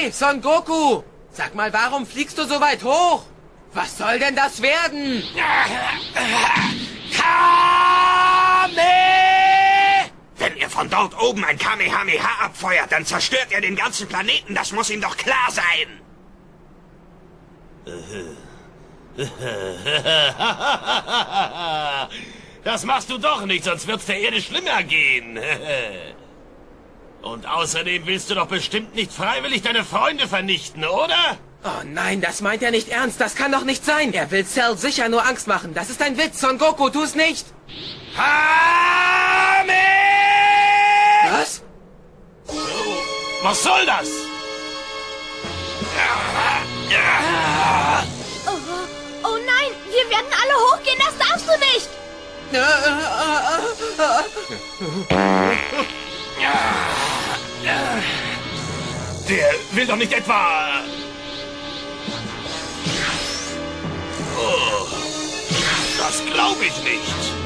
Hey, Son Goku! Sag mal, warum fliegst du so weit hoch? Was soll denn das werden? Kame! Wenn ihr von dort oben ein Kamehameha abfeuert, dann zerstört ihr den ganzen Planeten. Das muss ihm doch klar sein. Das machst du doch nicht, sonst wird's der Erde schlimmer gehen. Und außerdem willst du doch bestimmt nicht freiwillig deine Freunde vernichten, oder? Oh nein, das meint er nicht ernst. Das kann doch nicht sein. Er will Cell sicher nur Angst machen. Das ist ein Witz, Son Goku. Tu's nicht. Kame! Was? Was soll das? Oh, oh nein, wir werden alle hochgehen, das darfst du nicht! Will doch nicht etwa... Oh, das glaube ich nicht.